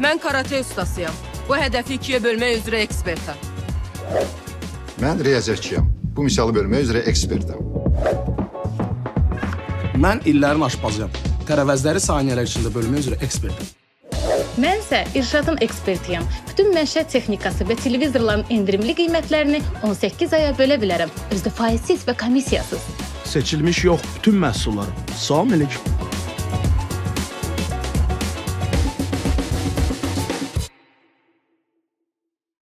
Mən karate ustasıyam. Bu hədəfi ikiyə bölmək üzrə ekspertəm. Mən riyaziyyatçıyam. Bu misalı bölmək üzrə ekspertəm. Mən illərin aşpazıyam. Tərəvəzləri saniyələr içində bölmək üzrə ekspertəm. Mən isə irşadın ekspertiyəm. Bütün məişət texnikası və televizorların endirimli qiymətlərini 18 aya bölə bilərəm. Özdə faizsiz və komissiyasız. Seçilmiş yox, bütün məhsulları. Salam əleykum.